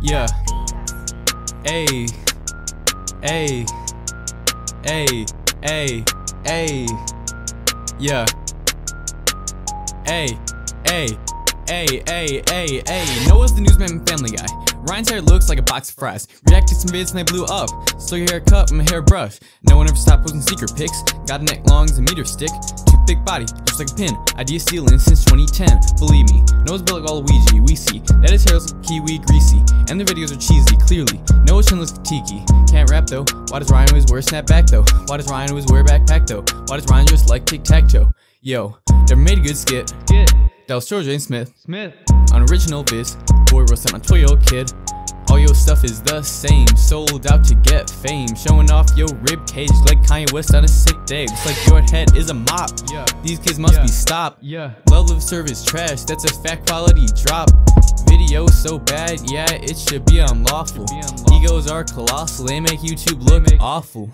Yeah. Hey. Hey. Hey. Hey. Hey. Yeah. Hey. Hey. Hey, hey, hey, hey. Noah's the newsman and family guy. Ryan's hair looks like a box of fries. Reacted some vids and they blew up. Still your haircut, my hairbrush. No one ever stopped posting secret pics. Got a neck long as a meter stick. Too thick body, just like a pin. Idea stealing since 2010. Believe me, Noah's built like Waluigi. We see that his hair looks like kiwi greasy. And the videos are cheesy, clearly. Noah's chin looks like tiki. Can't rap though. Why does Ryan always wear a snapback though? Why does Ryan always wear a backpack though? Why does Ryan just like tic tac toe? Yo, never made a good skit. Get That was George Jane Smith. Smith. On original biz, boy roast on a 12 old kid. All your stuff is the same, sold out to get fame. Showing off your rib cage like Kanye West on a sick day. Looks like your head is a mop. Yeah. These kids must Yeah. be stopped. Yeah. LoveLiveServe trash, that's a fat quality drop. Video so bad, yeah, it should be unlawful. Should be unlawful. Egos are colossal, they make YouTube look make- awful.